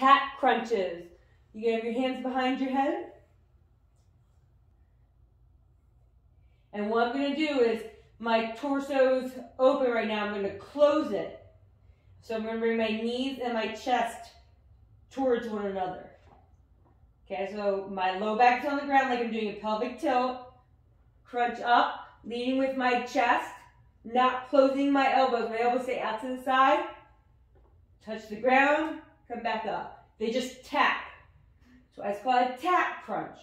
tap crunches. You gonna have your hands behind your head. And what I'm gonna do is, my torso's open right now, I'm gonna close it. So I'm gonna bring my knees and my chest towards one another. Okay, so my low back is on the ground like I'm doing a pelvic tilt. Crunch up, leaning with my chest, not closing my elbows. My elbows stay out to the side. Touch the ground, come back up. They just tap. So I call it a tap crunch.